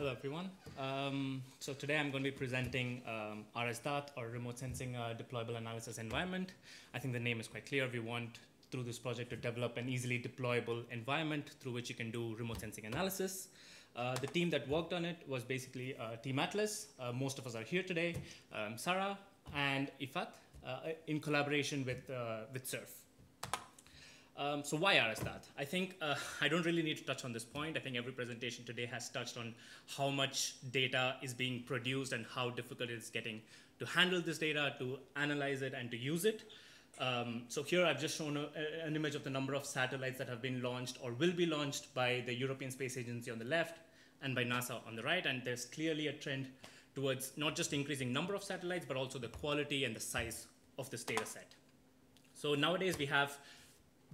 Hello, everyone. Um, so today I'm going to be presenting um, RSDAT, or Remote Sensing uh, Deployable Analysis Environment. I think the name is quite clear. We want, through this project, to develop an easily deployable environment through which you can do remote sensing analysis. Uh, the team that worked on it was basically uh, Team Atlas. Uh, most of us are here today. Um, Sarah and Ifat, uh, in collaboration with, uh, with Surf. Um, so why RSDAT? I think uh, I don't really need to touch on this point. I think every presentation today has touched on how much data is being produced and how difficult it is getting to handle this data, to analyze it, and to use it. Um, so here I've just shown a, an image of the number of satellites that have been launched or will be launched by the European Space Agency on the left and by NASA on the right. And there's clearly a trend towards not just increasing number of satellites, but also the quality and the size of this data set. So nowadays we have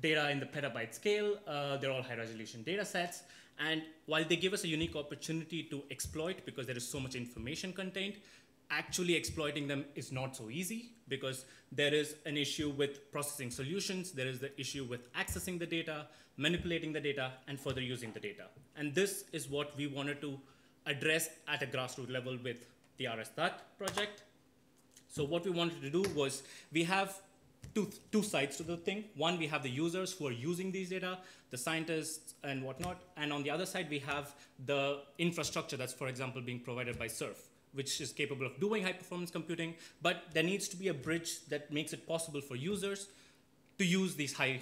data in the petabyte scale. Uh, they're all high resolution data sets. And while they give us a unique opportunity to exploit because there is so much information contained, actually exploiting them is not so easy because there is an issue with processing solutions. There is the issue with accessing the data, manipulating the data, and further using the data. And this is what we wanted to address at a grassroots level with the RSDAT project. So what we wanted to do was we have two, two sides to the thing. One, we have the users who are using these data, the scientists and whatnot. And on the other side, we have the infrastructure that's, for example, being provided by Surf, which is capable of doing high performance computing. But there needs to be a bridge that makes it possible for users to use these high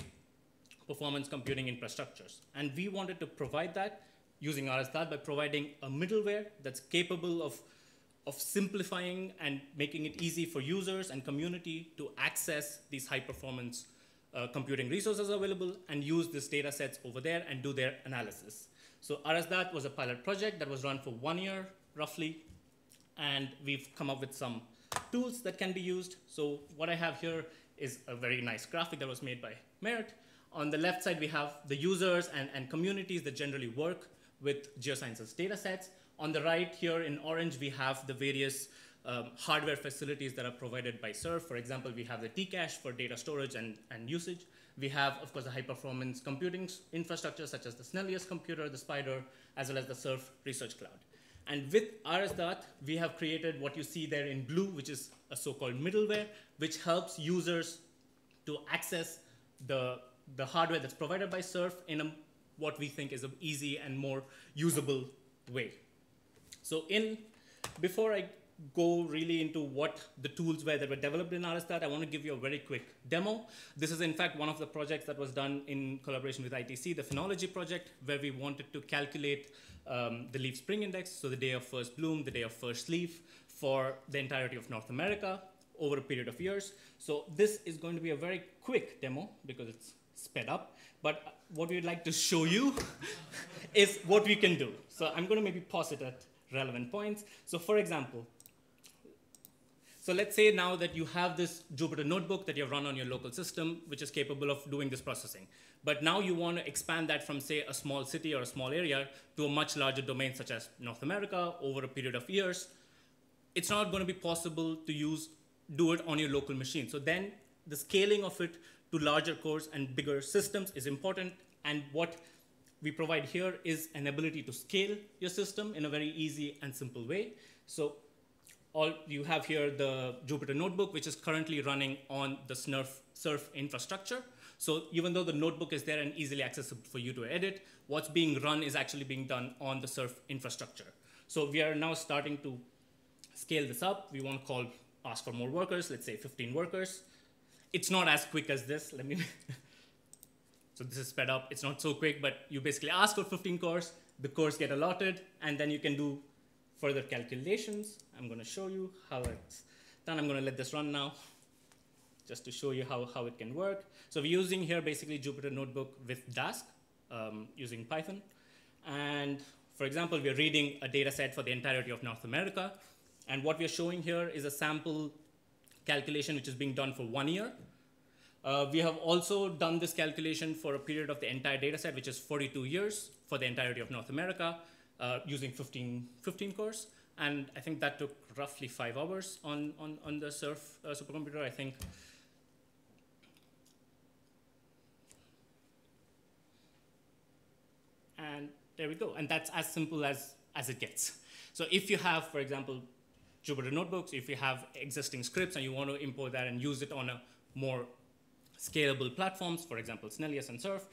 performance computing infrastructures. And we wanted to provide that using RSDAT by providing a middleware that's capable of of simplifying and making it easy for users and community to access these high performance uh, computing resources available and use these data sets over there and do their analysis. So RSDAT was a pilot project that was run for one year roughly, and we've come up with some tools that can be used. So what I have here is a very nice graphic that was made by Merit. On the left side, we have the users and, and communities that generally work with geosciences data sets. On the right here in orange, we have the various um, hardware facilities that are provided by Surf. For example, we have the dCache for data storage and, and usage. We have, of course, the high-performance computing infrastructure, such as the Snellius computer, the Spider, as well as the Surf Research Cloud. And with RSDAT, we have created what you see there in blue, which is a so-called middleware, which helps users to access the, the hardware that's provided by Surf in a, what we think is an easy and more usable way. So in, before I go really into what the tools were that were developed in RSDAT, I want to give you a very quick demo. This is in fact one of the projects that was done in collaboration with ITC, the Phenology project, where we wanted to calculate um, the leaf spring index, so the day of first bloom, the day of first leaf, for the entirety of North America over a period of years. So this is going to be a very quick demo because it's sped up. But what we'd like to show you is what we can do. So I'm going to maybe pause it at relevant points. So for example, so let's say now that you have this Jupyter notebook that you have run on your local system, which is capable of doing this processing. But now you want to expand that from, say, a small city or a small area to a much larger domain, such as North America, over a period of years. It's not going to be possible to use, do it on your local machine. So then the scaling of it to larger cores and bigger systems is important. And what we provide here is an ability to scale your system in a very easy and simple way. So all you have here the Jupyter Notebook, which is currently running on the Snurf, Surf infrastructure. So even though the notebook is there and easily accessible for you to edit, what's being run is actually being done on the Surf infrastructure. So we are now starting to scale this up. We want to call, ask for more workers, let's say 15 workers. It's not as quick as this. Let me So this is sped up. It's not so quick, but you basically ask for 15 cores, the cores get allotted, and then you can do further calculations. I'm going to show you how it's done. I'm going to let this run now just to show you how, how it can work. So we're using here basically Jupyter Notebook with Dask um, using Python. And for example, we're reading a data set for the entirety of North America. And what we're showing here is a sample calculation which is being done for one year. Uh, we have also done this calculation for a period of the entire data set, which is 42 years for the entirety of North America, uh, using 15, 15 cores. And I think that took roughly five hours on, on, on the Surf uh, supercomputer. I think and there we go. And that's as simple as as it gets. So if you have, for example, Jupyter notebooks, if you have existing scripts and you want to import that and use it on a more scalable platforms, for example, Snellius and Surf,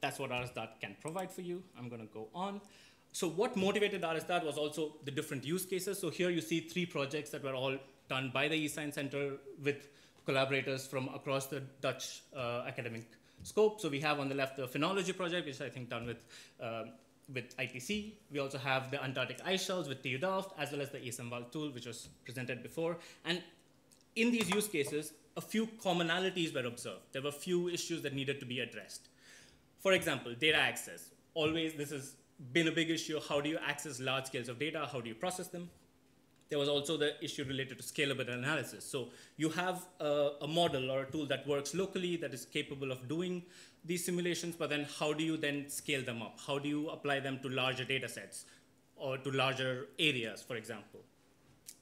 that's what RSDAT can provide for you. I'm going to go on. So what motivated RSDAT was also the different use cases. So here you see three projects that were all done by the eScience Center with collaborators from across the Dutch uh, academic scope. So we have on the left the phenology project, which I think done with, uh, with ITC. We also have the Antarctic ice shelves with Delft, as well as the ESMValTool, which was presented before. And in these use cases, a few commonalities were observed. There were few issues that needed to be addressed. For example, data access. Always, this has been a big issue. How do you access large scales of data? How do you process them? There was also the issue related to scalable analysis. So you have a, a, model or a tool that works locally that is capable of doing these simulations, but then how do you then scale them up? How do you apply them to larger data sets or to larger areas, for example?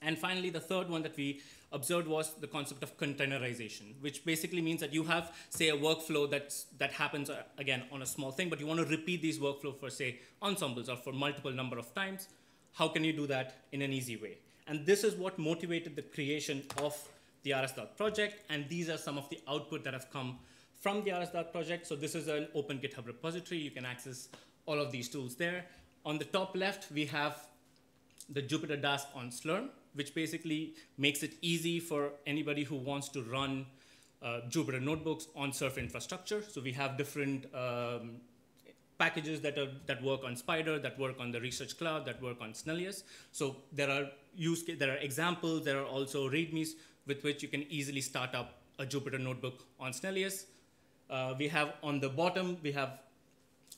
And finally, the third one that we observed was the concept of containerization, which basically means that you have, say, a workflow that's, that happens, uh, again, on a small thing, but you want to repeat these workflow for, say, ensembles or for multiple number of times. How can you do that in an easy way? And this is what motivated the creation of the RSDAT project, and these are some of the output that have come from the RSDAT project. So this is an open GitHub repository. You can access all of these tools there. On the top left, we have the Jupyter Dask on Slurm, which basically makes it easy for anybody who wants to run uh, Jupyter notebooks on Surf infrastructure. So we have different um, packages that, are, that work on Spider, that work on the Research Cloud, that work on Snellius. So there are use there are examples, there are also readmes with which you can easily start up a Jupyter notebook on Snellius. Uh, we have on the bottom, we have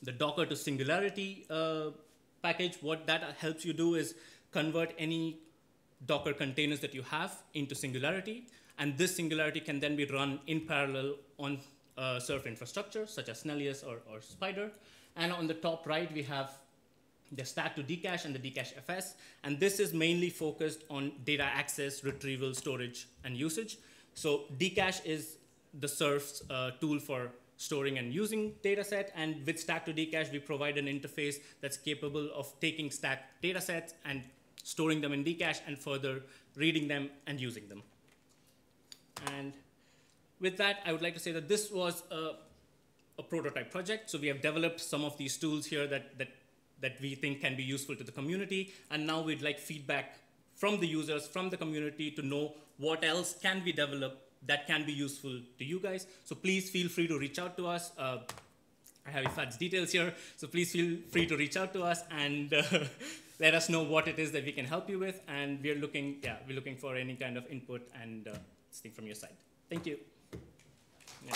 the Docker to Singularity uh, package. What that helps you do is convert any Docker containers that you have into Singularity. And this Singularity can then be run in parallel on uh, Surf infrastructure, such as Snellius or, or Spider. And on the top right, we have the STAC to Dcache and the Dcache FS. And this is mainly focused on data access, retrieval, storage, and usage. So Dcache is the Surf's uh, tool for storing and using data set. And with STAC to Dcache, we provide an interface that's capable of taking STAC data sets and storing them in Dcache and further reading them and using them. And with that, I would like to say that this was a, a prototype project. So we have developed some of these tools here that, that, that we think can be useful to the community. And now we'd like feedback from the users, from the community to know what else can we develop that can be useful to you guys. So please feel free to reach out to us. Uh, I have IFAD's details here, so please feel free to reach out to us and uh, let us know what it is that we can help you with. And we're looking, yeah, we're looking for any kind of input and uh, thing from your side. Thank you. Yeah.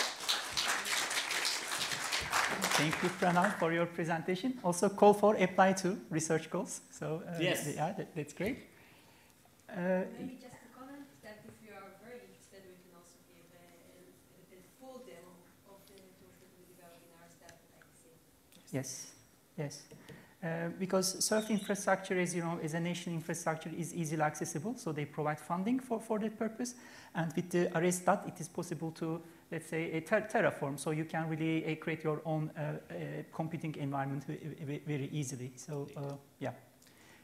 Thank you, Pranav, for your presentation. Also, call for apply to research goals. So, uh, yes. yeah, that, that's great. Uh, Maybe just a comment that if you are very interested, we can also give a, a, a full demo of the tools that we develop in our staff at Yes, yes. Uh, because surf infrastructure, as you know, as a national infrastructure, is easily accessible, so they provide funding for, for that purpose. And with the RSDAT, it is possible to, let's say, ter terraform, so you can really uh, create your own uh, uh computing environment very easily. So, uh, yeah.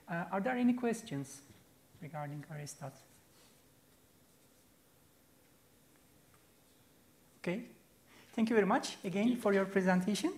Uh, are there any questions regarding RSDAT? Okay. Thank you very much again for your presentation.